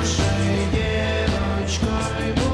хорошою дівочкою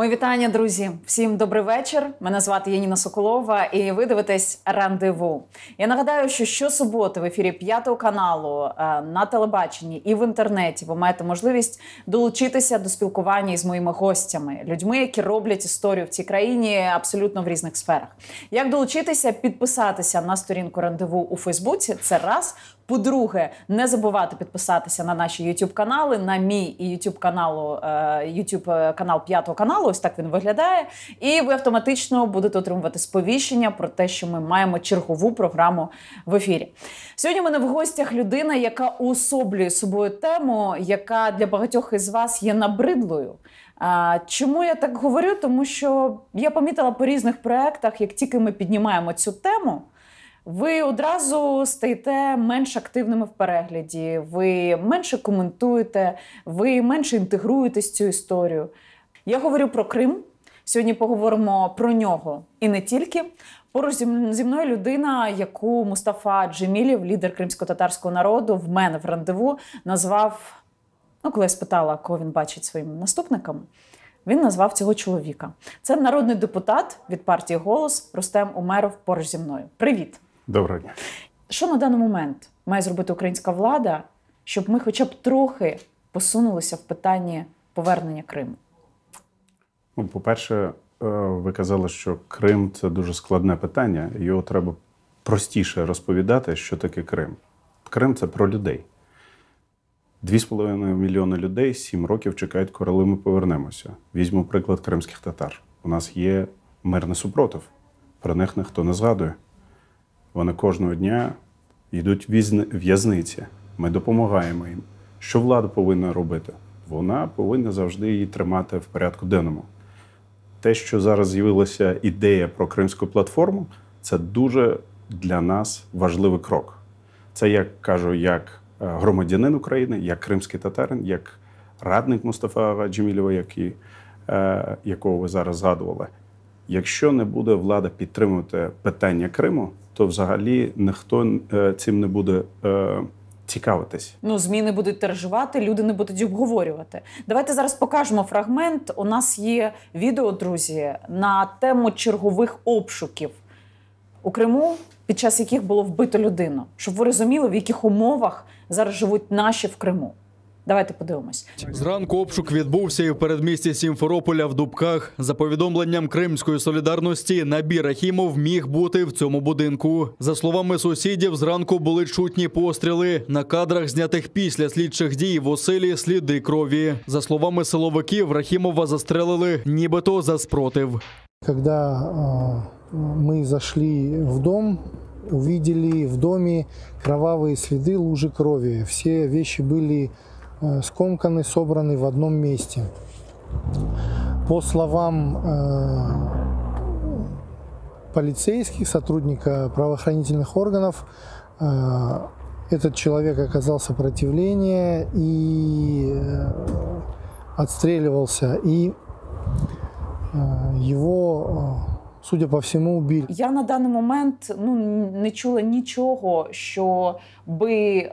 Мої вітання, друзі! Всім добрий вечір. Мене звати Яніна Соколова, і ви дивитесь рандеву. Я нагадаю, що щосуботи в ефірі п'ятого каналу е, на телебаченні і в інтернеті ви маєте можливість долучитися до спілкування із моїми гостями, людьми, які роблять історію в цій країні абсолютно в різних сферах. Як долучитися, підписатися на сторінку рандеву у Фейсбуці? Це раз. По-друге, не забувати підписатися на наші youtube канали, на мій і youtube каналу, е, youtube канал п'ятого каналу. Ось так він виглядає. І ви автоматично будете отримувати сповіщення про те, що ми маємо чергову програму в ефірі. Сьогодні у мене в гостях людина, яка уособлює собою тему, яка для багатьох із вас є набридлою. А, Чому я так говорю? Тому що я помітила по різних проектах, як тільки ми піднімаємо цю тему. Ви одразу стаєте менш активними в перегляді, ви менше коментуєте, ви менше інтегруєтесь в цю історію. Я говорю про Крим. Сьогодні поговоримо про нього і не тільки. Поруч зі мною людина, яку Мустафа Джемілів, лідер кримсько-татарського народу, в мене в рандеву назвав. Ну, коли я спитала, кого він бачить своїм наступником, він назвав цього чоловіка. Це народний депутат від партії Голос Рустем Умеров поруч зі мною. Привіт! Доброго дня. Що на даний момент має зробити українська влада, щоб ми хоча б трохи посунулися в питанні повернення Криму? Ну, по-перше, е, ви казали, що Крим це дуже складне питання. Його треба простіше розповідати, що таке Крим. Крим це про людей. Дві з половиною мільйони людей сім років чекають, коли ми повернемося. Візьму приклад кримських татар. У нас є мирний супротив. Про них ніхто не згадує. Вони кожного дня йдуть в'язниці. Ми допомагаємо їм. Що влада повинна робити? Вона повинна завжди її тримати в порядку денному. Те, що зараз з'явилася ідея про кримську платформу, це дуже для нас важливий крок. Це як кажу, як е, громадянин України, як кримський татарин, як радник Мустафа Джемілєва, який, е, якого ви зараз згадували. Якщо не буде влада підтримувати питання Криму, то взагалі ніхто е, цим не буде е, цікавитись. Ну, змі не будуть тиражувати, люди не будуть обговорювати. Давайте зараз покажемо фрагмент. У нас є відео, друзі, на тему чергових обшуків у Криму, під час яких було вбито людину, щоб ви розуміли, в яких умовах зараз живуть наші в Криму. Давайте подивимось. Зранку обшук відбувся і в передмісті Сімферополя в Дубках. За повідомленням Кримської солідарності, Набір Рахімов міг бути в цьому будинку. За словами сусідів, зранку були чутні постріли. На кадрах, знятих після слідчих дій в оселі, сліди крові. За словами силовиків, Рахімова застрелили, нібито за спротив. Когда э, мы зашли в дом, увидели в доме кровавые следы лужи крови. Все вещи были э, скомканы, собраны в одном месте. По словам э, полицейских, сотрудника правоохранительных органов, э, этот человек оказал сопротивление и э, отстреливался. И э, его, э, судя по всему, убили. Я на даний момент ну не чула нічого, що би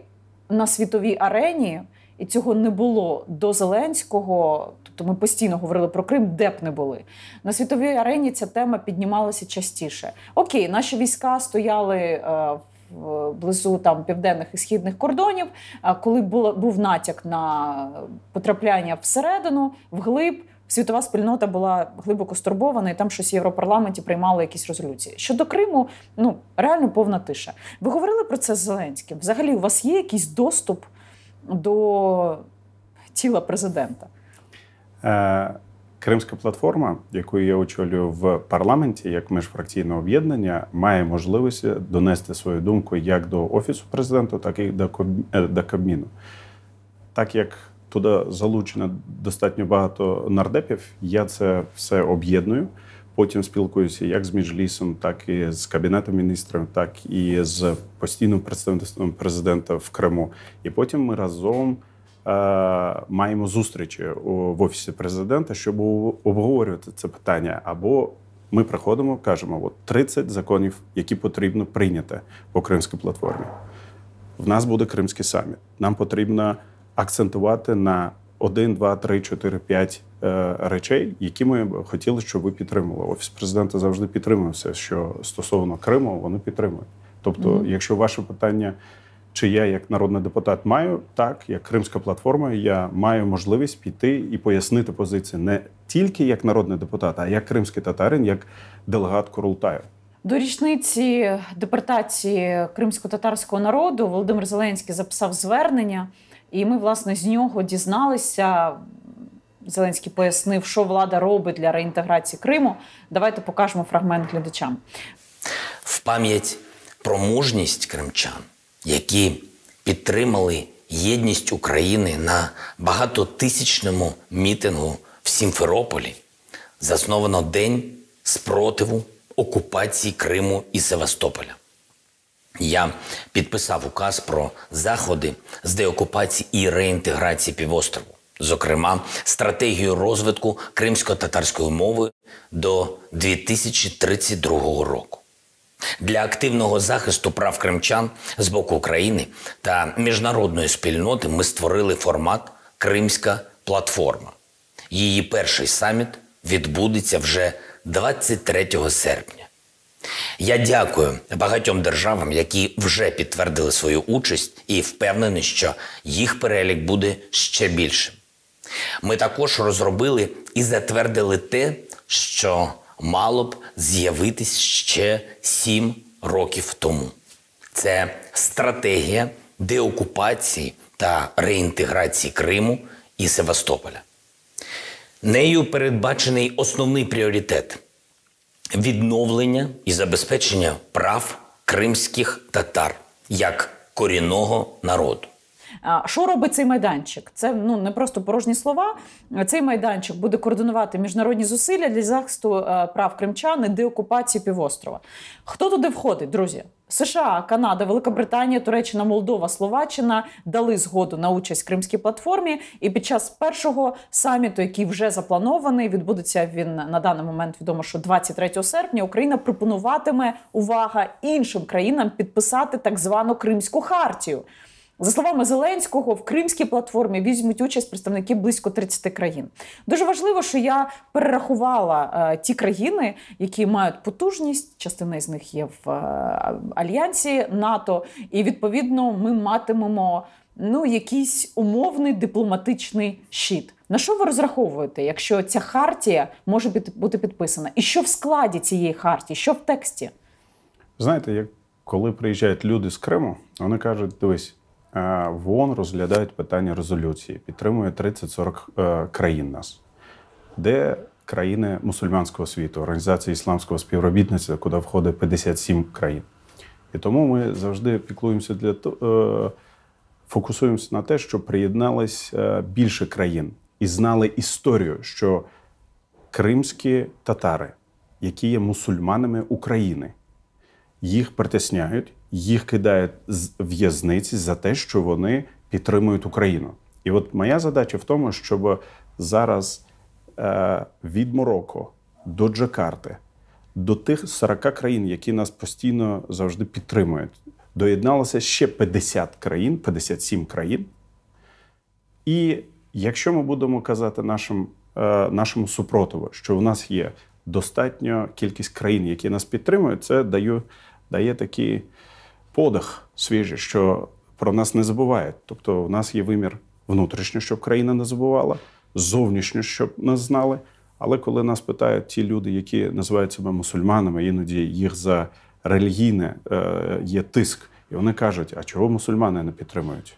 на світовій арені. І цього не було до Зеленського. Тобто ми постійно говорили про Крим, де б не були. На світовій арені ця тема піднімалася частіше. Окей, наші війська стояли е, близу там південних і східних кордонів. А коли було, був натяк на потрапляння всередину, вглиб, світова спільнота була глибоко стурбована, і там щось в Європарламенті приймали якісь резолюції. Щодо Криму, ну реально повна тиша. Ви говорили про це з Зеленським? Взагалі, у вас є якийсь доступ? До тіла президента. Е, Кримська платформа, яку я очолюю в парламенті, як міжфракційне об'єднання, має можливість донести свою думку як до офісу президента, так і до Кабміну. Так як туди залучено достатньо багато нардепів, я це все об'єдную. Потім спілкуюся як з Міжлісом, так і з Кабінетом міністрів, так і з постійним представництвом президента в Криму. І потім ми разом е, маємо зустрічі в офісі президента, щоб обговорювати це питання. Або ми приходимо, кажемо, от 30 законів, які потрібно прийняти по кримській платформі. В нас буде Кримський саміт. Нам потрібно акцентувати на 1, 2, 3, 4, 5 е, речей, які ми хотіли, щоб ви підтримували. Офіс президента завжди підтримує все, що стосовно Криму, вони підтримують. Тобто, якщо ваше питання, чи я як народний депутат маю так, як Кримська платформа, я маю можливість піти і пояснити позиції не тільки як народний депутат, а як кримський татарин, як делегат Курултаю. До річниці депортації кримсько-татарського народу Володимир Зеленський записав звернення, і ми, власне, з нього дізналися. Зеленський пояснив, що влада робить для реінтеграції Криму. Давайте покажемо фрагмент глядачам. в пам'ять про мужність кримчан, які підтримали єдність України на багатотисячному мітингу в Сімферополі, засновано День спротиву окупації Криму і Севастополя. Я підписав указ про заходи з деокупації і реінтеграції півострову, зокрема, стратегію розвитку кримсько-татарської мови до 2032 року. Для активного захисту прав кримчан з боку України та міжнародної спільноти ми створили формат Кримська платформа. Її перший саміт відбудеться вже 23 серпня. Я дякую багатьом державам, які вже підтвердили свою участь, і впевнений, що їх перелік буде ще більшим. Ми також розробили і затвердили те, що мало б з'явитись ще сім років тому. Це стратегія деокупації та реінтеграції Криму і Севастополя. Нею передбачений основний пріоритет відновлення і забезпечення прав кримських татар як корінного народу. Що робить цей майданчик? Це ну не просто порожні слова. Цей майданчик буде координувати міжнародні зусилля для захисту е, прав кримчан і деокупації півострова. Хто туди входить, друзі? США, Канада, Великобританія, Туреччина, Молдова, Словаччина дали згоду на участь кримській платформі. І під час першого саміту, який вже запланований, відбудеться він на даний момент відомо, що 23 серпня Україна пропонуватиме увага іншим країнам підписати так звану Кримську хартію. За словами Зеленського, в кримській платформі візьмуть участь представники близько 30 країн. Дуже важливо, що я перерахувала е, ті країни, які мають потужність. Частина з них є в е, альянсі НАТО, і відповідно ми матимемо ну якийсь умовний дипломатичний щит. На що ви розраховуєте, якщо ця хартія може бути- підписана? І що в складі цієї хартії? Що в тексті? Знаєте, як коли приїжджають люди з Криму, вони кажуть: дивись, е, в ООН розглядають питання резолюції, підтримує 30-40 е, країн нас, де країни мусульманського світу, організації ісламського співробітництва, куди входить 57 країн. І тому ми завжди піклуємося для того, фокусуємося на те, щоб приєднались е, більше країн і знали історію, що кримські татари, які є мусульманами України, їх притисняють, їх кидають з в'язниці за те, що вони підтримують Україну. І от моя задача в тому, щоб зараз е, від Марокко до Джакарти, до тих 40 країн, які нас постійно завжди підтримують, доєдналося ще 50 країн, 57 країн. І якщо ми будемо казати нашим, е, нашому супротиву, що в нас є достатньо кількість країн, які нас підтримують, це дає, дає такий подих свіжий, що про нас не забувають. Тобто, в нас є вимір внутрішньо, щоб країна не забувала, зовнішньо, щоб нас знали. Але коли нас питають ті люди, які називають себе мусульманами, іноді їх за релігійне е, є тиск, і вони кажуть: а чого мусульмани не підтримують?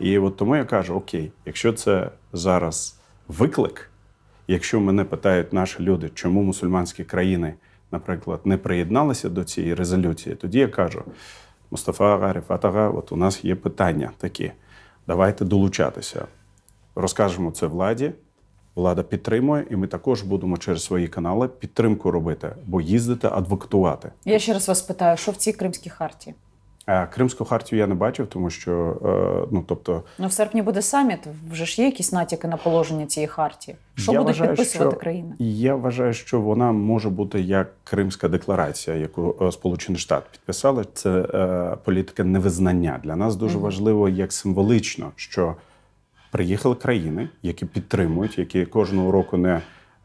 І от тому я кажу: окей, якщо це зараз виклик, якщо мене питають наші люди, чому мусульманські країни, наприклад, не приєдналися до цієї резолюції, тоді я кажу: Мустафа Ага, Рифат Ага, от у нас є питання такі. Давайте долучатися. Розкажемо це владі, влада підтримує, і ми також будемо через свої канали підтримку робити, бо їздити, адвокатувати. Я ще раз вас питаю, що в цій Кримській харті? Кримську хартію я не бачив, тому що е, ну тобто Ну, в серпні буде саміт. Вже ж є якісь натяки на положення цієї хартії. Що Я будуть вважаю, підписувати що- країни? Я вважаю, що вона може бути як Кримська декларація, яку е, Сполучені Штати підписали. Це е, політика невизнання. Для нас дуже важливо як символічно, що приїхали країни, які підтримують, які кожного року не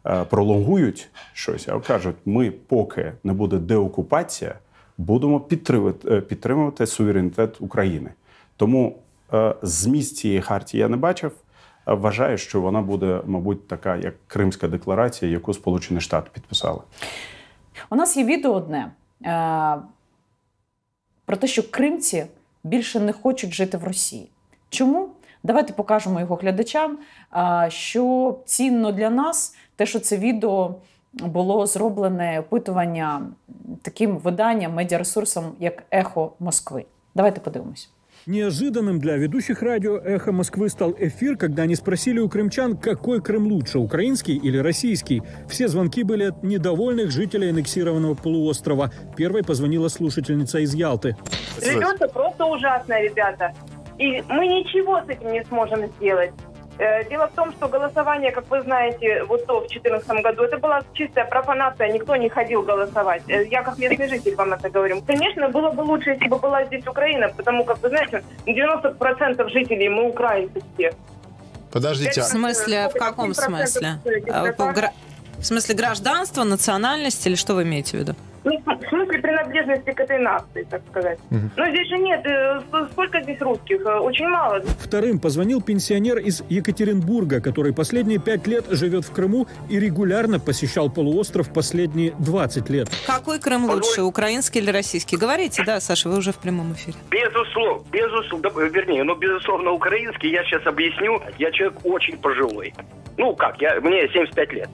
е, пролонгують щось, а кажуть, ми, поки не буде деокупація, будемо підтримувати, е, підтримувати суверенітет України. Тому е, зміст цієї хартії я не бачив. Е, Вважаю, що вона буде, мабуть, така, як Кримська декларація, яку Сполучені Штати підписали. У нас є відео одне про те, що кримці більше не хочуть жити в Росії. Чому? Давайте покажемо його глядачам, що цінно для нас, те, що це відео було зроблене опитування таким виданням, медіаресурсом, як Ехо Москви. Давайте подивимось. Неожиданным для ведущих радио «Эхо Москвы» стал эфир, когда они спросили у крымчан, какой Крым лучше, украинский или российский. Все звонки были от недовольных жителей аннексированного полуострова. Первой позвонила слушательница из Ялты. Живется просто ужасно, ребята. И мы ничего с этим не сможем сделать. Э, Дело в том, что голосование, как вы знаете, вот то в 2014 году, это была чистая профанация, никто не ходил голосовать. Э, Я как местный житель вам это говорю. Конечно, было бы лучше, если бы была здесь Украина, потому как, вы знаете, 90% жителей мы украинцы все. Подождите, В а- В смысле, в каком смысле? А, В смысле гражданства, национальности или что вы имеете в виду? Ну, в смысле принадлежности к этой нации, так сказать. Но здесь же нет, э, сколько здесь русских? Э, Очень мало. Вторым позвонил пенсионер из Екатеринбурга, который последние пять лет живет в Крыму и регулярно посещал полуостров последние 20 лет. Какой Крым лучше, украинский или российский? Говорите, да, Саша, вы уже в прямом эфире. Безусловно, безусловно, да, вернее, ну, безусловно, украинский, я сейчас объясню, я человек очень пожилой. Ну, как, я, мне 75 лет.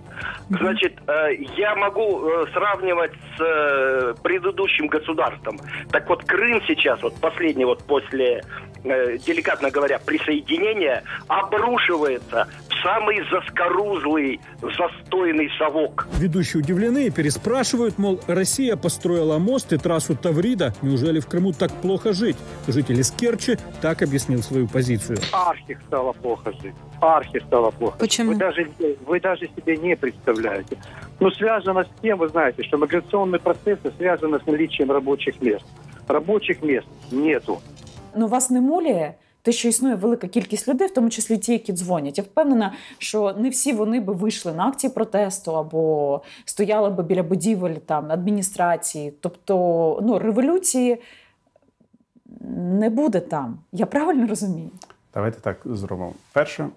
Значит, э, я могу э, сравнивать с э, предыдущим государством. Так вот, Крым сейчас, вот последний, вот после, э, деликатно говоря, присоединения, обрушивается в самый заскорузлый, застойный совок. Ведущие удивлены и переспрашивают, мол, Россия построила мост и трассу Таврида. Неужели в Крыму так плохо жить? Житель из Керчи так объяснил свою позицию. Архи стало плохо жить. Архи стало плохо. Почему? Вы даже, вы даже себе не представляете. Ну, связано с тем, вы знаете, что миграционные процессы связаны с наличием рабочих мест. Рабочих мест нету. ну вас не муляє те, що існує велика кількість людей, в тому числі ті, які дзвонять. Я впевнена, що не всі вони би вийшли на акції протесту або стояли би біля будівель там адміністрації. Тобто, ну революції не буде там. Я правильно розумію? Давайте так зробимо. Перше,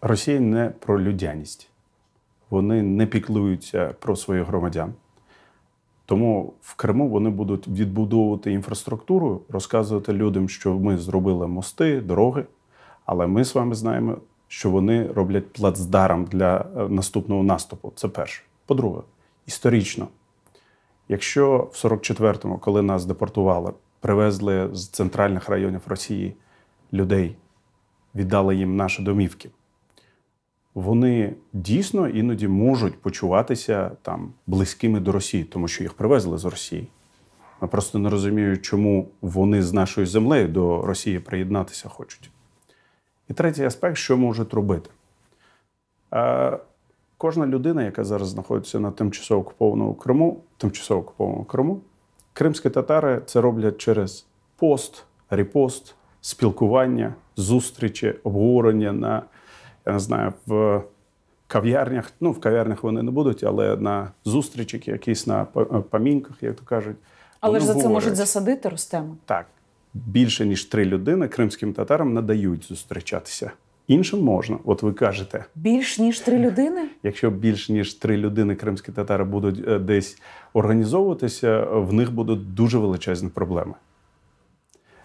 Росія не про людяність. Вони не піклуються про своїх громадян. Тому в Криму вони будуть відбудовувати інфраструктуру, розказувати людям, що ми зробили мости, дороги. Але ми з вами знаємо, що вони роблять плацдарм для е, наступного наступу. Це перше. По-друге, історично, якщо в 44-му, коли нас депортували, привезли з центральних районів Росії людей, віддали їм наші домівки, вони дійсно іноді можуть почуватися там близькими до Росії, тому що їх привезли з Росії. Ми просто не розуміємо, чому вони з нашою землею до Росії приєднатися хочуть. І третій аспект, що можуть робити. Е, кожна людина, яка зараз знаходиться на тимчасово окупованому Криму, тимчасово окупованому Криму, кримські татари це роблять через пост, репост, спілкування, зустрічі, обговорення на я не знаю, в кав'ярнях. Ну, в кав'ярнях вони не будуть, але на зустрічах, якісь на памінках, як то кажуть. Але ж за це можуть засадити Рустема. Так, більше ніж три людини кримським татарам надають зустрічатися. Іншим можна. От ви кажете, Більш ніж три людини. якщо більш ніж три людини кримські татари будуть е, десь організовуватися, в них будуть дуже величезні проблеми.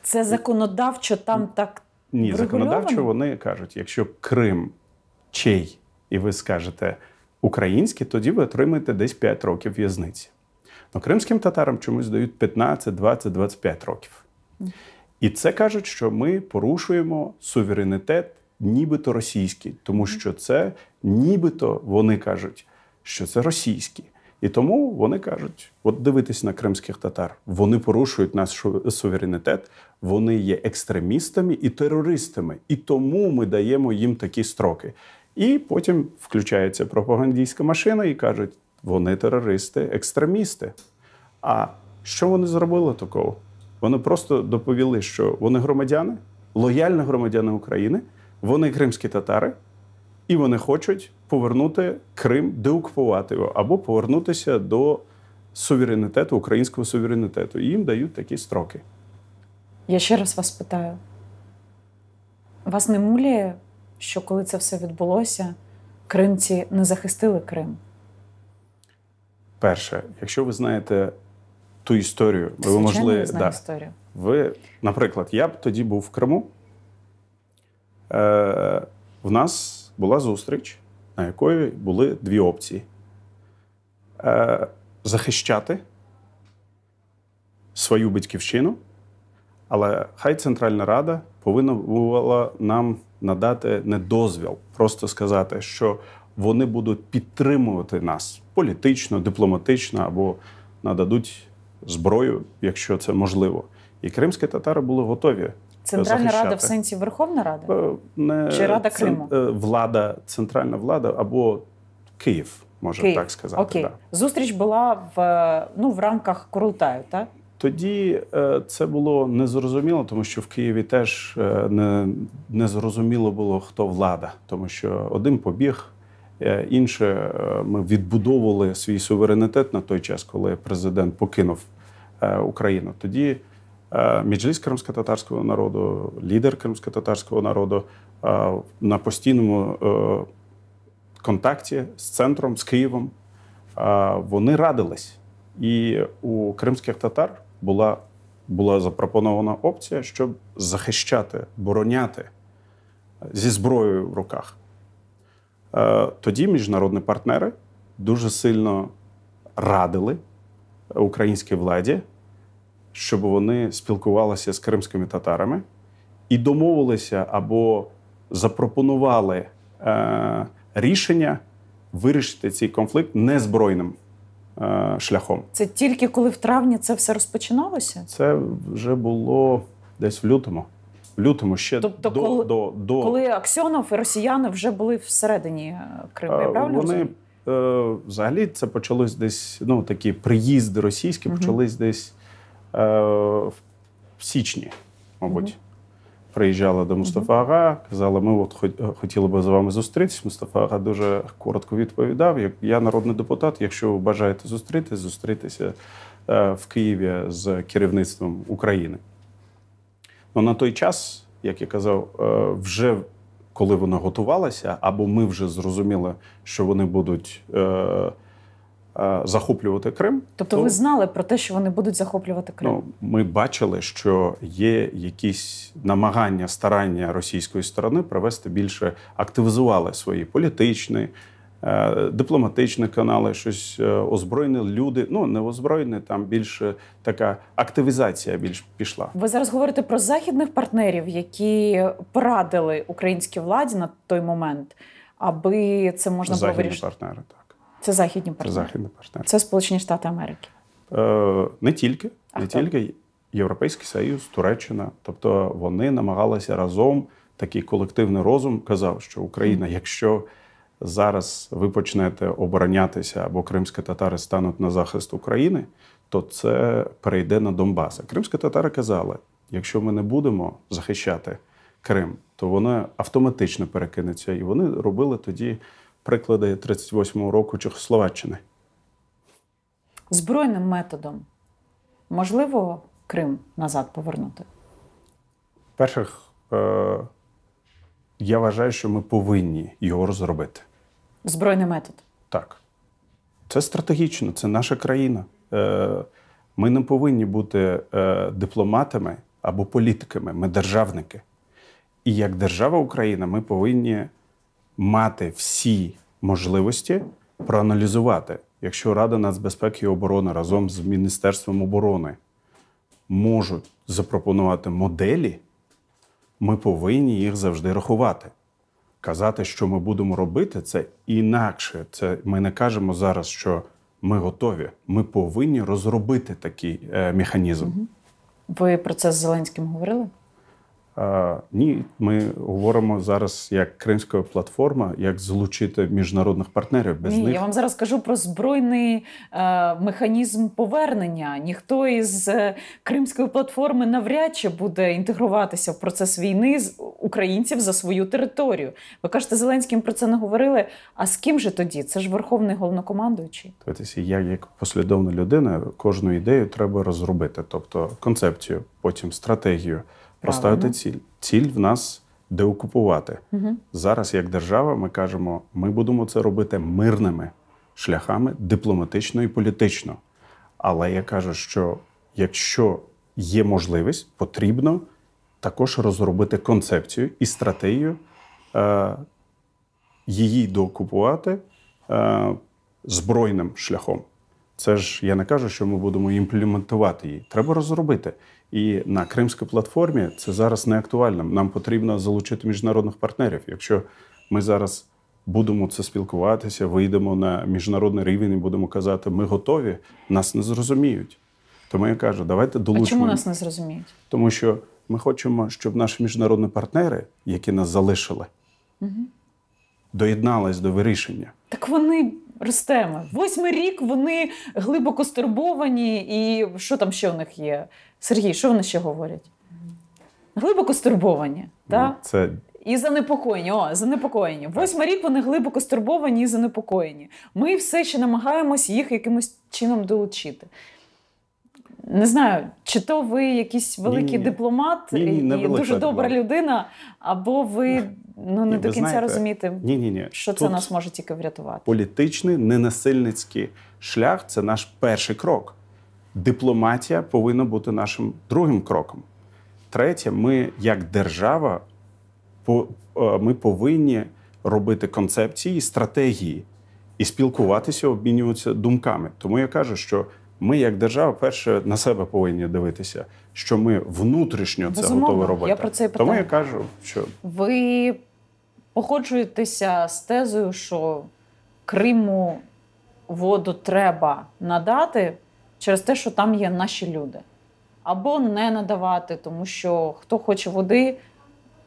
Це законодавчо там так Ні, законодавчо вони кажуть, якщо Крим чей, і ви скажете український, тоді ви отримаєте десь 5 років в'язниці. Но кримським татарам чомусь дають 15, 20, 25 років. І це кажуть, що ми порушуємо суверенітет нібито російські, тому що це нібито вони кажуть, що це російські. І тому вони кажуть: от дивитись на кримських татар, вони порушують наш суверенітет, вони є екстремістами і терористами, і тому ми даємо їм такі строки. І потім включається пропагандійська машина і кажуть, вони терористи, екстремісти. А що вони зробили такого? Вони просто доповіли, що вони громадяни, лояльні громадяни України, вони кримські татари, і вони хочуть повернути Крим, деокупувати його, або повернутися до суверенітету, українського суверенітету. І їм дають такі строки. Я ще раз вас питаю: вас не муліє, що коли це все відбулося, кримці не захистили Крим? Перше, якщо ви знаєте ту історію, ви Звичайно, можливо, я знаю да, історію. Ви, наприклад, я б тоді був в Криму. Е, в нас була зустріч, на якої були дві опції: е, захищати свою батьківщину, але хай Центральна Рада повинна була нам надати не дозвіл, просто сказати, що вони будуть підтримувати нас політично, дипломатично або нададуть зброю, якщо це можливо. І кримські татари були готові. Центральна захищати. Рада в сенсі Верховна Рада? Е, не Чи Рада Криму? е, влада, центральна влада або Київ, можна Київ. так сказати. Окей. Да. Зустріч була в, ну, в рамках Курултаю, так? Тоді е, це було незрозуміло, тому що в Києві теж е, не, не зрозуміло було, хто влада, тому що один побіг, е, інше е, ми відбудовували свій суверенітет на той час, коли президент покинув е, Україну. Тоді е, Меджліс кримсько-татарського народу, лідер кримсько-татарського народу е, на постійному е, контакті з центром, з Києвом, е, вони радились. І у кримських татар була, була запропонована опція, щоб захищати, бороняти зі зброєю в руках. Е, Тоді міжнародні партнери дуже сильно радили українській владі, щоб вони спілкувалися з кримськими татарами і домовилися або запропонували е, рішення вирішити цей конфликт незбройним е, шляхом. Це тільки коли в травні це все розпочиналося? Це вже було десь в лютому. В лютому ще Тобто, до, коли- до, до Коли Аксьонов і росіяни вже були всередині е, Криму, я Е, правильно Вони розумію? е, взагалі це почалось десь. Ну такі приїзди російські Мгм. почались десь в січні, мабуть. Приїжджали до Мустафа Ага, казали, ми от хотіли би з вами зустрітися. Мустафа Ага дуже коротко відповідав: як я народний депутат, якщо ви бажаєте зустрітися, зустрітися е, в Києві з керівництвом України. Ну на той час, як я казав, е, вже коли вона готувалася, або ми вже зрозуміли, що вони будуть е, е, захоплювати Крим. Тобто то, ви знали про те, що вони будуть захоплювати Крим? ну, ми бачили, що є якісь намагання, старання російської сторони провести більше, активізували свої політичні, е, дипломатичні канали, щось е, озброєні люди. Ну не озброєні, там більше така активізація більш пішла. Ви зараз говорите про західних партнерів, які порадили українській владі на той момент, аби це можна було Західні вирішити. партнери, так. Це західні Це західні партнери. Це Сполучені Штати Америки. Е, не тільки, А не хто? тільки Європейський Союз, Туреччина. Тобто вони намагалися разом такий колективний розум казав, що Україна, якщо зараз ви почнете оборонятися або кримські татари стануть на захист України, то це перейде на Донбас. А Кримські татари казали: якщо ми не будемо захищати Крим, то воно автоматично перекинеться. І вони робили тоді приклади 38-го року Чехословаччини. Збройним методом можливо Крим назад повернути? Перших, е, я вважаю, що ми повинні його розробити. Збройний метод. Так. Це стратегічно, це наша країна. Е, Ми не повинні бути е, дипломатами або політиками, ми державники. І як держава Україна, ми повинні мати всі можливості проаналізувати, якщо Рада нацбезпеки і оборони разом з Міністерством оборони можуть запропонувати моделі, ми повинні їх завжди рахувати. казати, що ми будемо робити, це інакше. Це ми не кажемо зараз, що ми готові. Ми повинні розробити такий е, механізм. Ви про це з Зеленським говорили? Ні, ми говоримо зараз як кримська платформа, як залучити міжнародних партнерів. Без Ні, них я вам зараз кажу про збройний е, механізм повернення. Ніхто із е, кримської платформи навряд чи буде інтегруватися в процес війни з українців за свою територію. Ви кажете, Зеленським про це не говорили. А з ким же тоді? Це ж верховний головнокомандуючий. Дивіться, я як послідовна людина, кожну ідею треба розробити, тобто концепцію, потім стратегію, поставити ціль. Ціль в нас деокупувати. Угу. Зараз, як держава, ми кажемо, ми будемо це робити мирними шляхами, дипломатично і політично. Але я кажу, що якщо є можливість, потрібно також розробити концепцію і стратегію, е, її доокупувати е, збройним шляхом. Це ж я не кажу, що ми будемо імплементувати її. Треба розробити. І на кримській платформі це зараз не актуально. Нам потрібно залучити міжнародних партнерів. Якщо ми зараз будемо це спілкуватися, вийдемо на міжнародний рівень і будемо казати, ми готові, нас не зрозуміють. Тому я кажу, давайте А долучимо. чому нас не зрозуміють? Тому що ми хочемо, щоб наші міжнародні партнери, які нас залишили, Угу. доєднались до вирішення. Так вони ростемо. Восьмий рік вони глибоко стурбовані, і що там ще у них є? Сергій, що вони ще говорять? Глибоко стурбовані, так? Ну, Це І занепокоєні. О, занепокоєні. Восьмий рік вони глибоко стурбовані і занепокоєні. Ми все ще намагаємось їх якимось чином долучити. Не знаю, чи то ви якийсь великий Ні-ні-ні. дипломат Ні-ні, і дуже добра людина, або ви ну, не Ні, до кінця знаєте, розумієте, ні, ні, ні. що це нас може тільки врятувати. політичний, ненасильницький шлях це наш перший крок. Дипломатія повинна бути нашим другим кроком. Третє, ми, як держава, е, ми повинні робити концепції, стратегії і спілкуватися, обмінюватися думками. Тому я кажу, що ми, як держава, перше на себе повинні дивитися, що ми внутрішньо це Безумовно, готові робити. я про це і Тому я кажу, що Ви погоджуєтеся з тезою, що Криму воду треба надати через те, що там є наші люди. Або не надавати, тому що хто хоче води,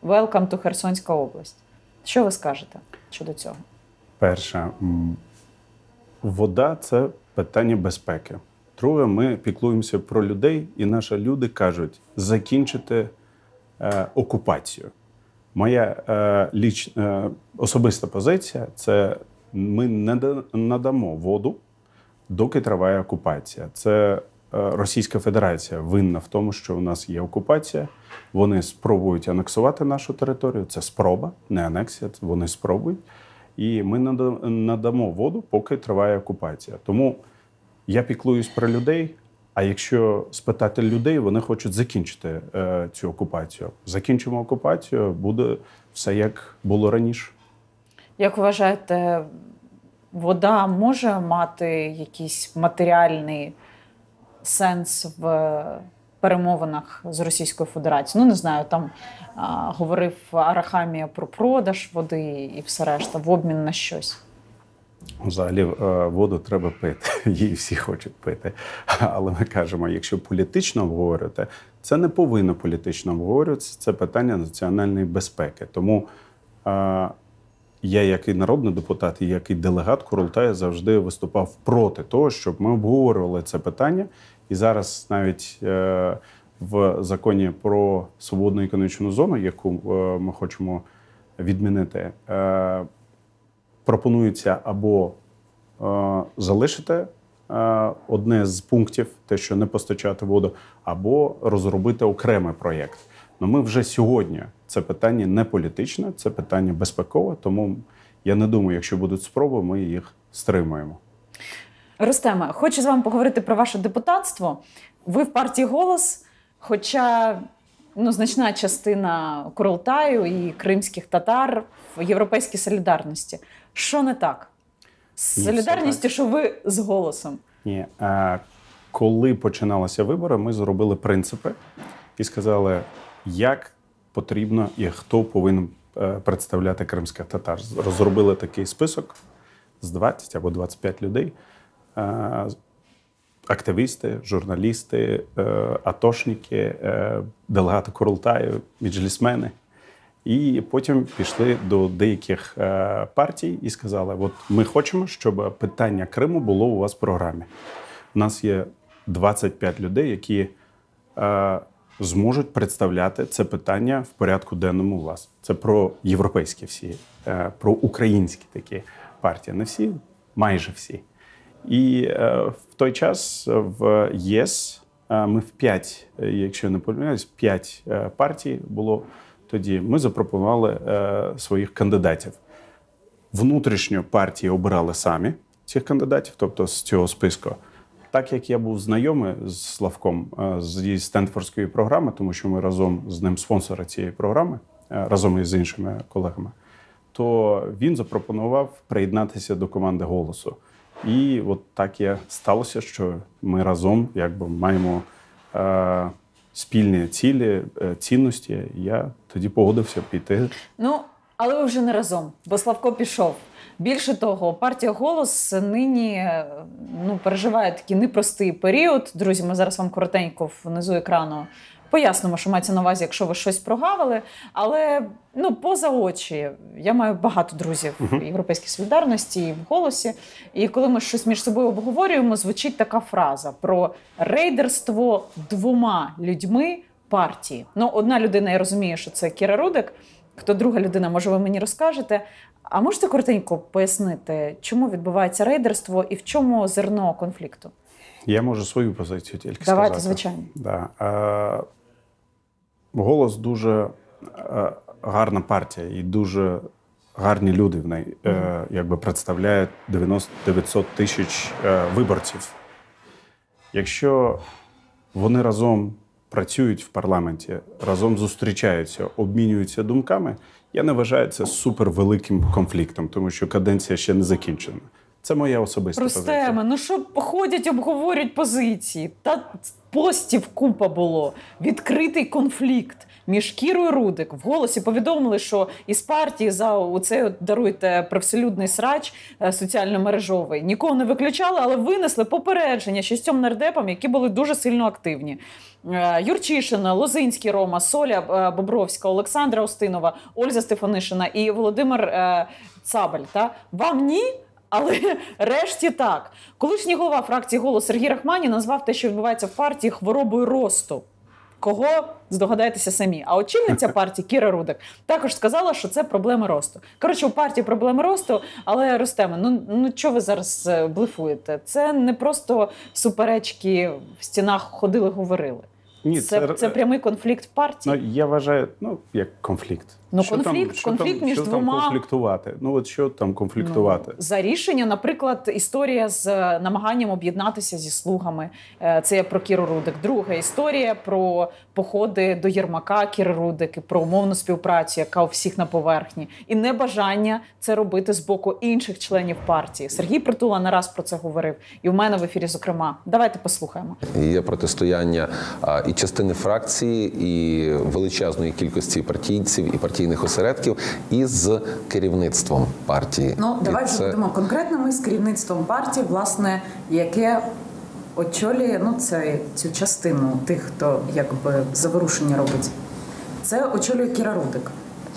welcome to Херсонська область. Що ви скажете щодо цього? Перше, вода це питання безпеки. Друге, ми піклуємося про людей, і наші люди кажуть закінчити е, окупацію. Моя е, ліч, е, особиста позиція це ми не надамо воду, доки триває окупація. Це е, Російська Федерація винна в тому, що у нас є окупація. Вони спробують анексувати нашу територію. Це спроба, не анексія. Вони спробують. І ми надамо воду, поки триває окупація. Тому я піклуюсь про людей. А якщо спитати людей, вони хочуть закінчити е, цю окупацію. Закінчимо окупацію, буде все як було раніше. Як вважаєте, вода може мати якийсь матеріальний сенс в перемовинах з Російською Федерацією? Ну, не знаю, там а, говорив Арахамія про продаж води і все решта в обмін на щось. Взагалі е, воду треба пити. Її всі хочуть пити. Але ми кажемо, якщо політично обговорювати, це не повинно політично обговорюватися. Це питання національної безпеки. Тому е, я, як і народний депутат, і як і делегат Курултаю, завжди виступав проти того, щоб ми обговорювали це питання. І зараз навіть е, в законі про свободну економічну зону, яку ми хочемо відмінити. Пропонується або е, залишити е, одне з пунктів, те, що не постачати воду, або розробити окремий проєкт. Ну ми вже сьогодні це питання не політичне, це питання безпекове. Тому я не думаю, якщо будуть спроби, ми їх стримуємо. Ростеме, хочу з вами поговорити про ваше депутатство. Ви в партії голос, хоча ну, значна частина Курултаю і кримських татар в європейській солідарності. Що не так? З Ні, солідарністю, що ви з голосом. Ні, е, коли починалися вибори, ми зробили принципи і сказали, як потрібно і хто повинен е, представляти кримських татар. Розробили такий список з 20 або 25 людей. Е, Активісти, журналісти, атошники, делегати Курултаю, меджлісмени. І потім пішли до деяких е, партій і сказали: от ми хочемо, щоб питання Криму було у вас в програмі. У нас є 25 людей, які е, зможуть представляти це питання в порядку денному у вас. Це про європейські всі, е, про українські такі партії. Не всі, майже всі. І в той час в ЄС ми в п'ять, якщо не помиляюсь, п'ять партій було тоді. Ми запропонували е, своїх кандидатів. Внутрішньо партії обирали самі цих кандидатів, тобто з цього списку. Так як я був знайомий з Славком е, зі Стенфордської програми, тому що ми разом з ним спонсори цієї програми, е, разом із іншими колегами, то він запропонував приєднатися до команди голосу. І от так і сталося, що ми разом якби маємо спільні цілі, е, цінності. Я тоді погодився піти. Ну, але ви вже не разом, бо Славко пішов. Більше того, партія голос нині е, ну, переживає такий непростий період. Друзі, ми зараз вам коротенько внизу екрану пояснимо, що мається на увазі, якщо ви щось прогавили. Але ну, поза очі, я маю багато друзів в європейській солідарності і в голосі. І коли ми щось між собою обговорюємо, звучить така фраза про рейдерство двома людьми партії. Ну, одна людина, я розумію, що це Кіра Рудик. Хто друга людина, може, ви мені розкажете. А можете коротенько пояснити, чому відбувається рейдерство і в чому зерно конфлікту? Я можу свою позицію тільки Давайте, сказати. звичайно. Да. Голос дуже е, гарна партія і дуже гарні люди в неї. Е, якби представляють 90 900 тисяч е, виборців. Якщо вони разом працюють в парламенті, разом зустрічаються, обмінюються думками, я не вважаю це супервеликим конфліктом, тому що каденція ще не закінчена. Це моя особиста позиція. Рустеме, ну що ходять, обговорюють позиції. Та постів купа було. Відкритий конфлікт між Кірою Рудик. В голосі повідомили, що із партії за оцей, от, даруйте, привселюдний срач е, соціально-мережовий. Нікого не виключали, але винесли попередження шістьом нардепам, які були дуже сильно активні. Е, Юрчишина, Лозинський Рома, Соля е, Бобровська, Олександра Остинова, Ольза Стефанишина і Володимир Цабаль. Та? Вам ні? Але решті так. Колишній голова фракції голос Сергій Рахмані назвав те, що відбувається в партії хворобою росту. Кого здогадаєтеся самі? А очільниця партії Кіра Рудик також сказала, що це проблеми росту. Коротше, у партії проблеми росту, але ростемо. Ну ну чого ви зараз е, блефуєте? Це не просто суперечки в стінах ходили, говорили. Ні, це, це- це прямий конфлікт в партії. Ну, я вважаю, ну, як конфлікт. Ну, Що конфлікт- там, що конфлікт там, між що двома- Там конфліктувати? Ну, от що там конфліктувати? Ну, за рішення, наприклад, історія з е, намаганням об'єднатися зі слугами. Е, Це про Кіру Рудик. Друга історія про походи до Єрмака Кіри Рудик і про умовну співпрацю, яка у всіх на поверхні, і небажання це робити з боку інших членів партії. Сергій Притула не раз про це говорив, і в мене в ефірі, зокрема. Давайте послухаємо. Є протистояння і частини фракції, і величезної кількості партійців і партійних осередків з керівництвом партії. Ну, І давай вже це- будемо конкретними з керівництвом партії, власне, яке очолює ну, це, цю частину тих, хто якби заворушення робить. Це очолює Кіра Рудик.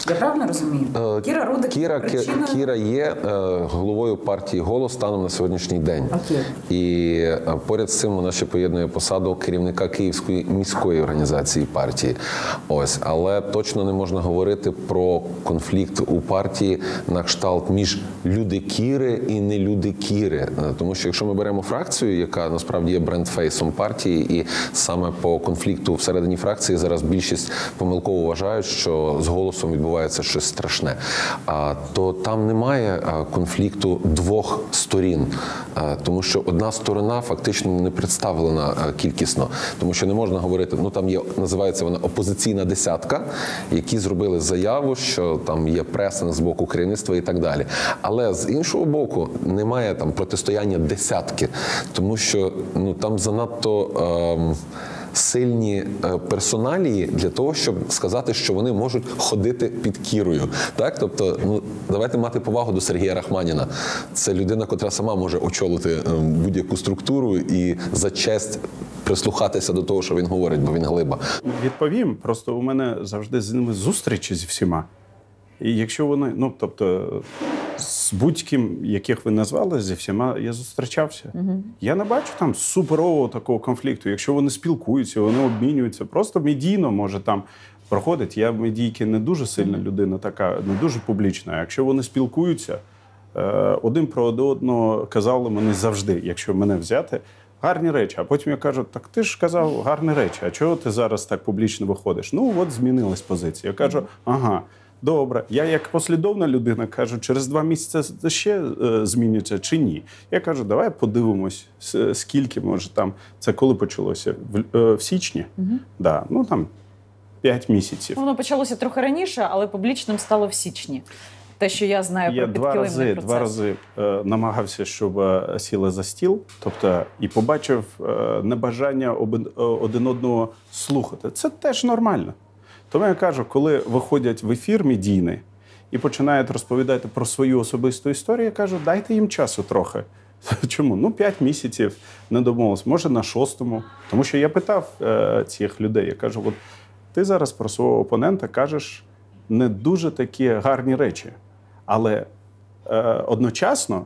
Я правильно розумію? Е, Кіра Рудик Кіра, причиною... Кіра є е, головою партії голос станом на сьогоднішній день. Окей. І е, поряд з цим вона ще поєднує посаду керівника Київської міської організації партії. Ось, але точно не можна говорити про конфлікт у партії на кшталт між люди Кіри і не люди Кіри. Тому що якщо ми беремо фракцію, яка насправді є брендфейсом партії, і саме по конфлікту всередині фракції зараз більшість помилково вважають, що з голосом відбувається щось страшне. То там немає конфлікту двох сторін, тому що одна сторона фактично не представлена кількісно, тому що не можна говорити. Ну там є називається вона опозиційна десятка, які зробили заяву, що там є пресинг з боку керівництва і так далі. Але з іншого боку, немає там протистояння десятки, тому що ну там занадто. ем, сильні е, персоналії для того, щоб сказати, що вони можуть ходити під кірою. Так, тобто, ну давайте мати повагу до Сергія Рахманіна. Це людина, котра сама може очолити е, будь-яку структуру і за честь прислухатися до того, що він говорить, бо він глиба. Відповім, просто у мене завжди з ними зустрічі зі всіма. І якщо вони, ну тобто, з будь-ким, яких ви назвали, зі всіма я зустрічався. Я не бачу там суперового такого конфлікту. Якщо вони спілкуються, вони обмінюються, просто медійно може там проходить. Я медійки не дуже сильна людина, така не дуже публічна. Якщо вони спілкуються, е, один про одного казали мені завжди, якщо мене взяти. Гарні речі, а потім я кажу: так ти ж казав гарні речі. А чого ти зараз так публічно виходиш? Ну от змінилась позиція. Я кажу, ага, добре. Я як послідовна людина кажу, через два місяці це ще е, зміниться чи ні? Я кажу, давай подивимось, скільки може там це коли почалося? В, е, в січні? Да, ну там п'ять місяців. Воно почалося трохи раніше, але публічним стало в січні. Те, що я знаю Я про два рази, процес. два рази е, намагався, щоб е, сіли за стіл, тобто і побачив е, небажання оби- е, один одного слухати. Це теж нормально. Тому я кажу, коли виходять в ефір медійний і починають розповідати про свою особисту історію, я кажу, дайте їм часу трохи. Чому? Ну, п'ять місяців не домовились, може на шостому. Тому що я питав е, цих людей, я кажу: от ти зараз про свого опонента кажеш не дуже такі гарні речі. Але е, одночасно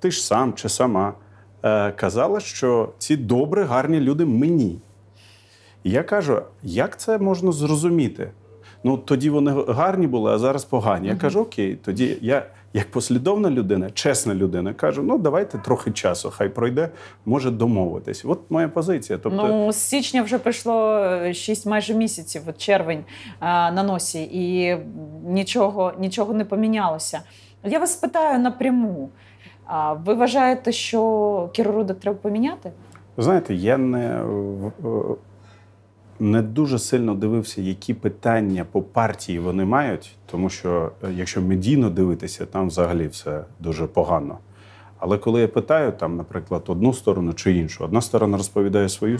ти ж сам чи сама е, казала, що ці добрі, гарні люди мені. І я кажу, як це можна зрозуміти? Ну, тоді вони гарні були, а зараз погані. Я кажу, окей, тоді я, як послідовна людина, чесна людина, кажу, ну давайте трохи часу, хай пройде, може домовитись. От моя позиція. Тобто, Ну, з січня вже пройшло 6 майже місяців, от червень а, на носі, і нічого, нічого не помінялося. Я вас питаю напряму. А ви вважаєте, що Кіру Рудик треба поміняти? Знаєте, я не, е, не дуже сильно дивився, які питання по партії вони мають, тому що е, якщо медійно дивитися, там взагалі все дуже погано. Але коли я питаю, там, наприклад, одну сторону чи іншу, одна сторона розповідає свою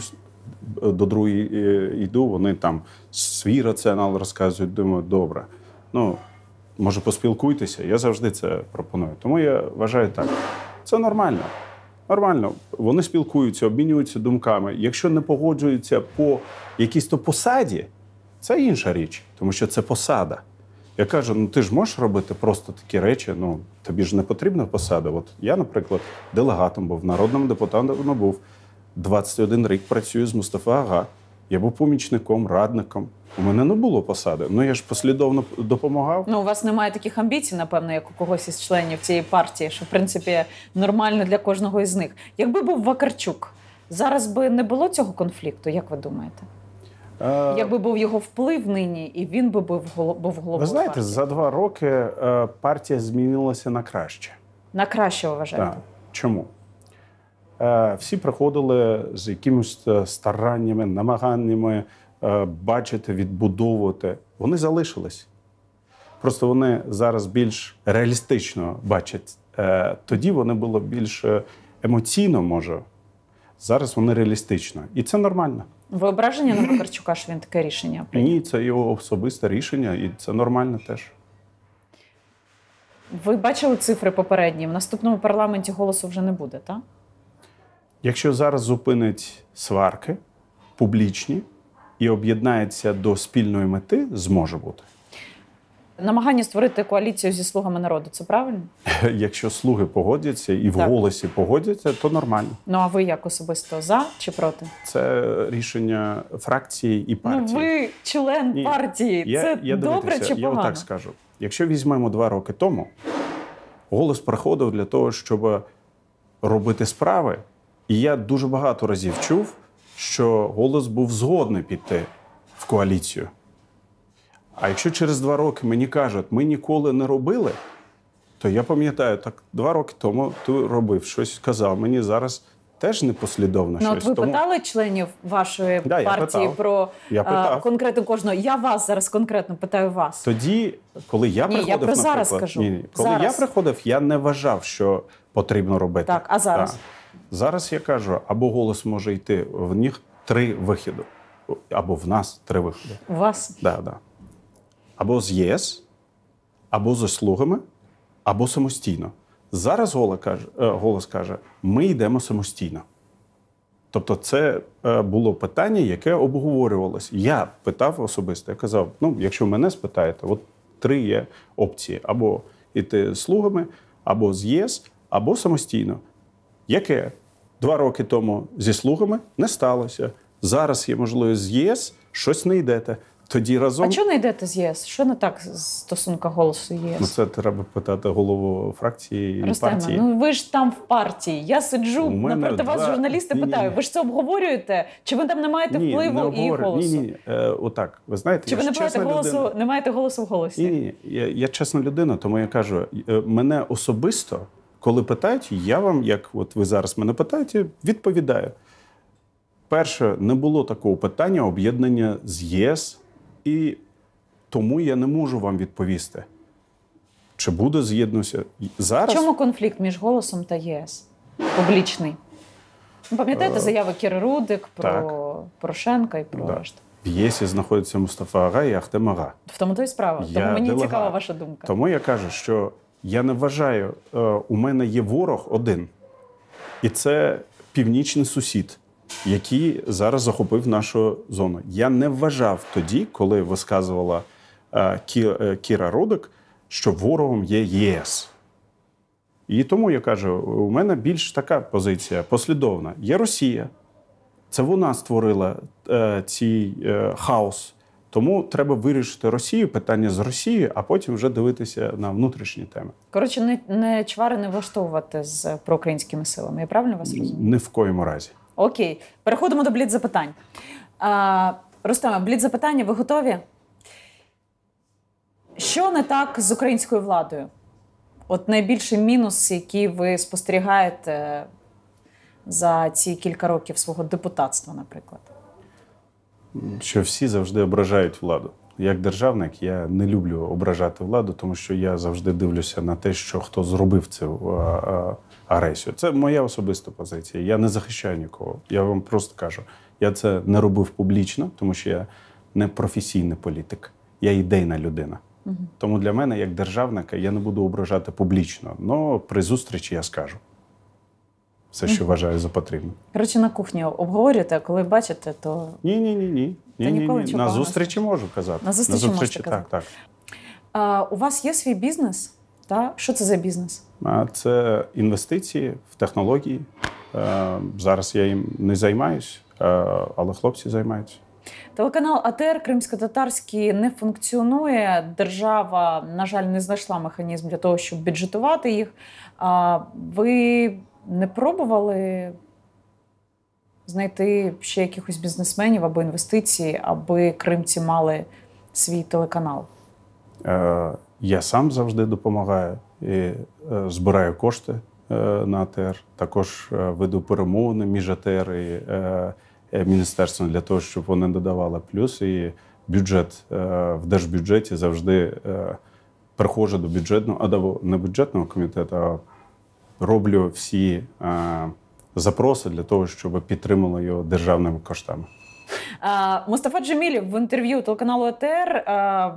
до другої е, йду, вони там свій раціонал розказують, думаю, добре. Ну, може, поспілкуйтеся, я завжди це пропоную. Тому я вважаю так. Це нормально. Нормально, вони спілкуються, обмінюються думками. Якщо не погоджуються по якійсь то посаді, це інша річ, тому що це посада. Я кажу: ну ти ж можеш робити просто такі речі. Ну тобі ж не потрібна посада. От я, наприклад, делегатом був, народним депутатом був 21 рік працюю з Мустафа Ага. Я був помічником, радником. У мене не було посади. Ну я ж послідовно допомагав. Ну, у вас немає таких амбіцій, напевно, як у когось із членів цієї партії, що в принципі нормально для кожного із них. Якби був Вакарчук, зараз би не було цього конфлікту, як ви думаєте? Е, Якби був його вплив нині, і він би був голо- був головою Ви знаєте, партії? за два роки е, партія змінилася на краще. на краще вважаєте? Так. Чому? Е, всі приходили з якимись е, стараннями, намаганнями е, бачити, відбудовувати. Вони залишились. Просто вони зараз більш реалістично бачать. Тоді вони було більш емоційно, може. Зараз вони реалістично. І це нормально. Ви ображені на Вакарчука, що він таке рішення прийняв? Ні, це його особисте рішення, і це нормально теж. Ви бачили цифри попередні? В наступному парламенті голосу вже не буде, так? Якщо зараз зупинить сварки публічні і об'єднається до спільної мети, зможе бути. Намагання створити коаліцію зі слугами народу це правильно? Якщо слуги погодяться і в Так. голосі погодяться, то нормально. Ну а ви як особисто за чи проти? Це рішення фракції і партії. Ну ви член Ні. партії. Я, це я добре дивитися, чи я погано? отак скажу. Якщо візьмемо два роки тому, голос приходив для того, щоб робити справи. І я дуже багато разів чув, що голос був згодний піти в коаліцію. А якщо через два роки мені кажуть, ми ніколи не робили, то я пам'ятаю, так два роки тому ти робив щось, казав. Мені зараз теж непослідовно Ну, щось. от ви тому... питали членів вашої Да, партії питав. про Я а, конкретно кожного. Я вас зараз конкретно питаю вас. Тоді, коли я Ні, я приходив, про зараз кажу. Ні, ні. коли Зараз. я приходив, я не вважав, що потрібно робити. Так, а зараз? Так. Зараз я кажу, або голос може йти в них три вихіди. Або в нас три виходи. У вас Да, да. Або з ЄС, або з слугами, або самостійно. Зараз голос каже, е, голос каже: ми йдемо самостійно. Тобто, це е, було питання, яке обговорювалось. Я питав особисто, я казав: ну, якщо мене спитаєте, от три є опції: або йти з слугами, або з ЄС, або самостійно. Яке два роки тому зі слугами не сталося. Зараз є можливість з ЄС, щось не йдете. Тоді разом а чого не йдете з ЄС? Що не так з стосунка голосу ЄС? ну, це треба питати голову фракції і партії. ну ви ж там в партії. Я сиджу мене напроти вас, журналісти Ні-ні-ні. питаю. Ви ж це обговорюєте? Чи ви там не маєте ні, впливу не і голосу? Ні, ні, е, отак. Ви знаєте, Чи ви не маєте голосу? людина. Не маєте голосу в голосі? Ні, ні, я, я чесна людина, тому я кажу, е, мене особисто, коли питають, я вам, як от ви зараз мене питаєте, відповідаю. Перше, не було такого питання об'єднання з ЄС, і тому я не можу вам відповісти. Чи буде з'єднуся зараз? чому конфлікт між голосом та ЄС? Публічний. Пам'ятаєте Е, заяви Кіри Рудик про так. Порошенка і про Да. решту? В ЄСі знаходиться Мустафа Ага і Ахтем Ага. В тому то й справа. Я Тому мені цікава ваша думка. Тому я кажу, що я не вважаю, е, у мене є ворог один, і це північний сусід, який зараз захопив нашу зону. Я не вважав тоді, коли висказувала е, е, Кіра Рудик, що ворогом є ЄС. І тому я кажу, у мене більш така позиція послідовна. Є Росія. Це вона створила е, цей е, хаос. Тому треба вирішити Росію, питання з Росією, а потім вже дивитися на внутрішні теми. Коротше, не, не чвари не влаштовувати з проукраїнськими силами. Я правильно вас розумію? Ні в коєму разі. Окей, переходимо до бліц запитань. А, Рустаме, бліц запитання, ви готові? Що не так з українською владою? От найбільший мінус, який ви спостерігаєте за ці кілька років свого депутатства, наприклад. Що всі завжди ображають владу. Як державник, я не люблю ображати владу, тому що я завжди дивлюся на те, що хто зробив цю а, а, агресію. Це моя особиста позиція. Я не захищаю нікого. Я вам просто кажу, я це не робив публічно, тому що я не професійний політик, я ідейна людина. Тому для мене, як державника, я не буду ображати публічно. але при зустрічі я скажу все, що вважаю за потрібне. Коротше, на кухні обговорюєте, а коли бачите, то Ні, ні, ні, ні. Ні, ні, ні. На зустрічі можу казати. На зустрічі можете так, так. а, у вас є свій бізнес? Та? Що це за бізнес? А Це інвестиції в технології. Е, Зараз я їм не займаюсь, е, але хлопці займаються. Телеканал АТР Кримсько-Татарський не функціонує. Держава, на жаль, не знайшла механізм для того, щоб бюджетувати їх. А ви не пробували знайти ще якихось бізнесменів або інвестиції, аби кримці мали свій телеканал? Е, Я сам завжди допомагаю і е, збираю кошти е, на АТР. Також е, веду перемовини між АТР і міністерством для того, щоб вони додавали плюс. І бюджет в держбюджеті завжди приходжу до бюджетного, а до не бюджетного комітету, а роблю всі е, запроси для того, щоб підтримали його державними коштами. А, Мустафа Джемілів в інтерв'ю телеканалу ЕТР а,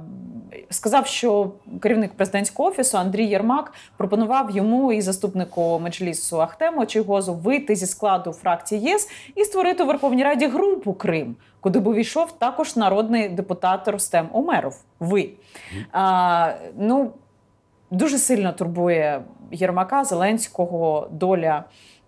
сказав, що керівник президентського офісу Андрій Єрмак пропонував йому і заступнику меджлісу Ахтему Чийгозу вийти зі складу фракції ЄС і створити у Верховній Раді групу Крим, куди б увійшов також народний депутат Рустем Омеров. Ви а, ну дуже сильно турбує Єрмака Зеленського доля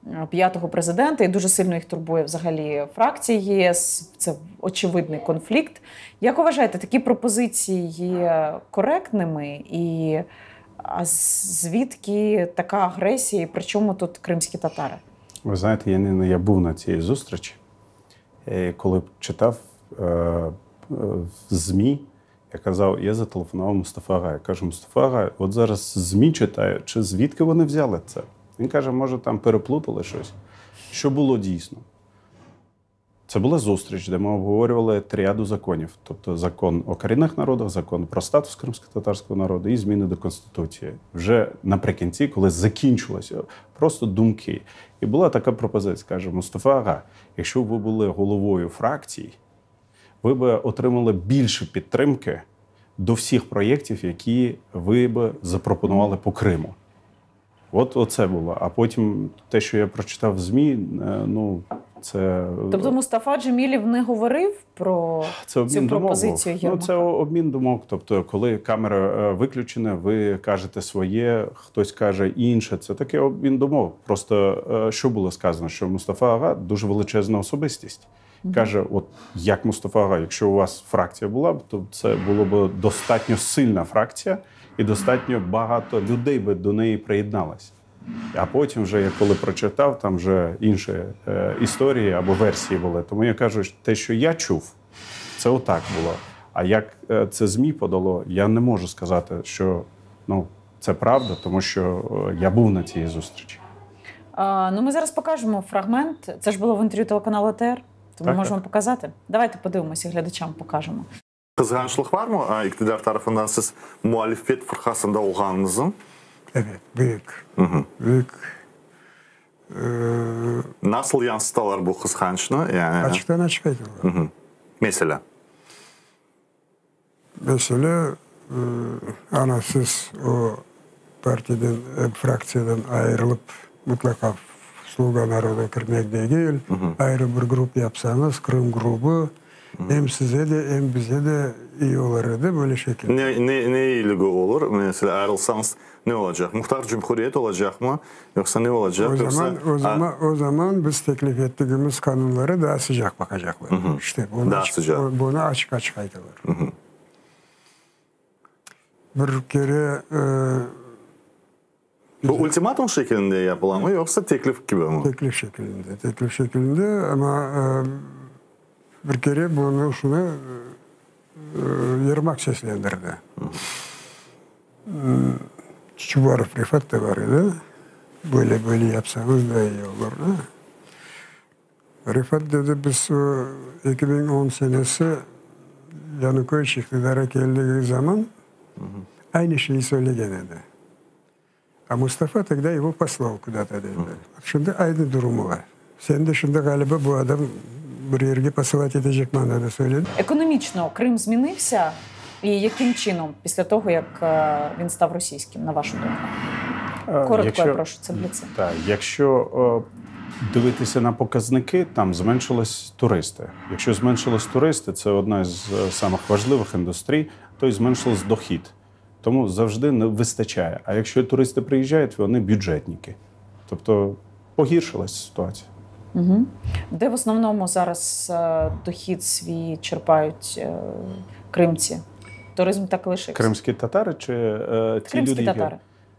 е, п'ятого президента, і дуже сильно їх турбує взагалі фракції ЄС. Це очевидний конфлікт. Як вважаєте, такі пропозиції є коректними? І а звідки така агресія? І при чому тут кримські татари? Ви знаєте, я не я був на цій зустрічі, коли читав е, е, в ЗМІ, я казав, я зателефонував Мустафа Ага. Я кажу, Мустафа Ага, от зараз ЗМІ читаю, чи звідки вони взяли це? Він каже, може, там переплутали щось. Що було дійсно? Це була зустріч, де ми обговорювали тріаду законів, тобто закон о корінних народах, закон про статус кримсько-татарського народу і зміни до конституції. Вже наприкінці, коли закінчилося просто думки. І була така пропозиція: каже Мустафа Ага, якщо ви були головою фракції, ви б отримали більше підтримки до всіх проєктів, які ви б запропонували по Криму. От оце було. А потім те, що я прочитав в ЗМІ, е, ну це Тобто Мустафа Джемілів не говорив про це обмін цю думок. пропозицію Ну, це обмін думок. Тобто, коли камера е, виключена, ви кажете своє, хтось каже інше. Це таке обмін думок. Просто е, що було сказано, що Мустафа Ага дуже величезна особистість. Каже: от як Мустафага, якщо у вас фракція була б, то це було б достатньо сильна фракція, і достатньо багато людей би до неї приєдналось. А потім, вже я коли прочитав, там вже інші е, історії або версії були. Тому я кажу, що те, що я чув, це отак було. А як е, це ЗМІ подало, я не можу сказати, що ну, це правда, тому що е, я був на цій зустрічі. А, ну, ми зараз покажемо фрагмент. Це ж було в інтерв'ю телеканалу АТР, тому Так, можемо так. показати. Давайте подивимося, і глядачам покажемо. Kızgınçlık var mı e, iktidar tarafından siz muhalefet fırkasında olganınızın? Evet, büyük. Hı hı. Büyük. Ee, Nasıl yansıtalar bu kıskançlığı? Yani, açıktan açık ediyorlar. Hı hı. Mesela. Mesela e, ana siz o partiden, e, fraksiyadan ayrılıp mutlaka sloganlara kirmek değil. Ayrı bir grup yapsanız, Kırım grubu hem size de hem bize de iyi olurdu böyle şekilde. Ne, ne, ne ilgi olur? Mesela ayrılsanız ne olacak? Muhtar Cumhuriyet olacak mı? Yoksa ne olacak? O Yoksa, zaman o zaman o zaman biz teklif ettiğimiz kanunlara daha sıcak bakacaklar. İşte bunu Daha açık, sıcak. bunu açık açık aydılar. Bir kere e, Bu ultimatum şeklinde yapılan mı yoksa teklif gibi mi? teklif şeklinde, teklif şeklinde ama e, bir kere bunu şunu e, Yermak seslendirdi. Hmm, Çuvarov Rifat da var idi. Böyle böyle yapsanız da iyi olurdu. Rifat dedi biz o 2010 senesi Yanukoviç iktidara geldiği zaman aynı şeyi söylegen idi. А Mustafa тогда его послал куда-то Şimdi aynı durumu var. Sen de şimdi galiba bu adam yerге посылать edecek manada söyledi. Економічно Крим змінився, і яким чином після того, як е, він став російським, на вашу думку? Коротко, я прошу, це бліци. Так, якщо е, дивитися на показники, там зменшились туристи. Якщо зменшились туристи, це одна з е, самих важливих індустрій, то й зменшилось дохід. Тому завжди не вистачає. А якщо туристи приїжджають, вони бюджетники. Тобто погіршилась ситуація. Угу. Де в основному зараз е, дохід свій черпають е, кримці? Туризм так лишився. Кримські татари чи е, ті Кримські люди, татари.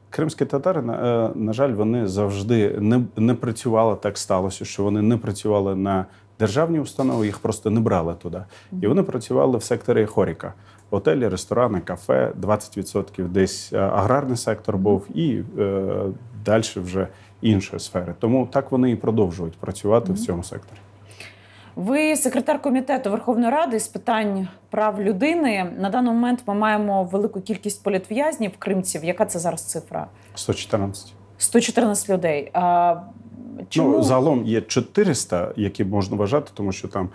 Кримські татари, на, е, на жаль, вони завжди не, не працювали. Так сталося, що вони не працювали на державні установи, їх просто не брали туди. І вони працювали в секторі хоріка. Готелі, ресторани, кафе, 20% десь е, аграрний сектор був, і е, далі вже інші сфери. Тому так вони і продовжують працювати в цьому секторі. Ви секретар комітету Верховної Ради з питань прав людини. На даний момент ми маємо велику кількість політв'язнів кримців. Яка це зараз цифра? 114. 114 людей. А, чому Ну, загалом є 400, які можна вважати, тому що там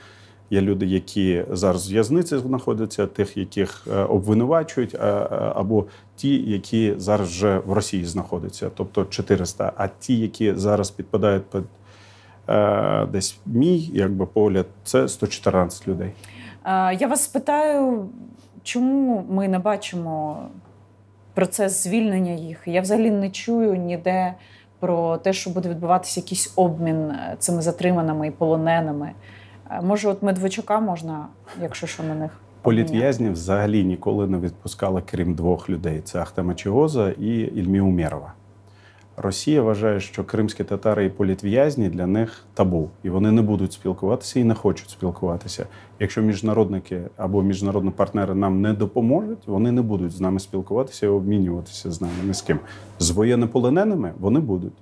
є люди, які зараз в в'язниці знаходяться, тих, яких е, обвинувачують, а- а- або ті, які зараз вже в Росії знаходяться, тобто 400. А ті, які зараз підпадають під е, десь мій якби погляд, це 114 людей. Я вас спитаю, чому ми не бачимо процес звільнення їх? Я взагалі не чую ніде про те, що буде відбуватися якийсь обмін е, цими затриманими і полоненими. Може, от Медведчука можна, якщо що на них? Політв'язнів взагалі ніколи не відпускали, крім двох людей: це Ахтема Чигоза і Ільмі Умєрова. Росія вважає, що кримські татари і політв'язні для них табу, і вони не будуть спілкуватися і не хочуть спілкуватися. Якщо міжнародники або міжнародні партнери нам не допоможуть, вони не будуть з нами спілкуватися і обмінюватися з нами ні з ким. З воєннополоненими вони будуть.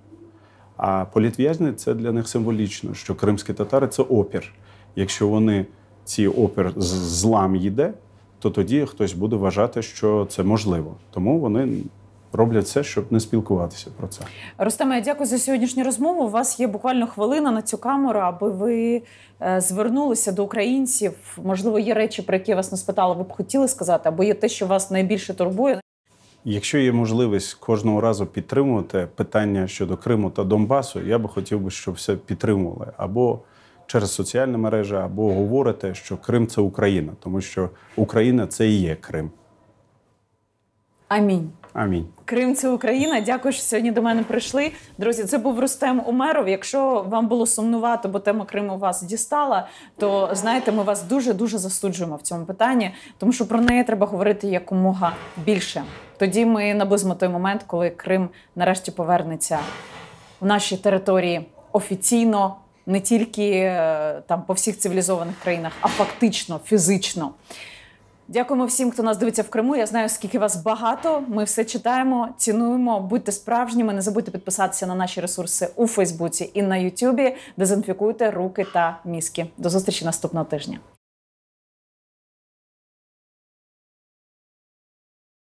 А політв'язні це для них символічно, що кримські татари це опір. Якщо вони ці опір злам їде, то тоді хтось буде вважати, що це можливо. Тому вони роблять все, щоб не спілкуватися про це. Рустеме, я дякую за сьогоднішню розмову. У вас є буквально хвилина на цю камеру, аби ви е, звернулися до українців. Можливо, є речі, про які я вас не спитала, ви б хотіли сказати, або є те, що вас найбільше турбує. Якщо є можливість кожного разу підтримувати питання щодо Криму та Донбасу, я би хотів би, щоб все підтримували або через соціальні мережі, або говорите, що Крим це Україна, тому що Україна це і є Крим. Амінь. Амінь. Крим це Україна. Дякую, що сьогодні до мене прийшли. Друзі, це був Рустем Умеров. Якщо вам було сумнувато, бо тема Криму вас дістала, то знаєте, ми вас дуже дуже засуджуємо в цьому питанні, тому що про неї треба говорити якомога більше. Тоді ми наблизимо той момент, коли Крим нарешті повернеться в наші території офіційно, не тільки е, там по всіх цивілізованих країнах, а фактично, фізично. Дякуємо всім, хто нас дивиться в Криму. Я знаю, скільки вас багато. Ми все читаємо, цінуємо. Будьте справжніми. Не забудьте підписатися на наші ресурси у Фейсбуці і на Ютубі. Дезінфікуйте руки та мізки. До зустрічі наступного тижня.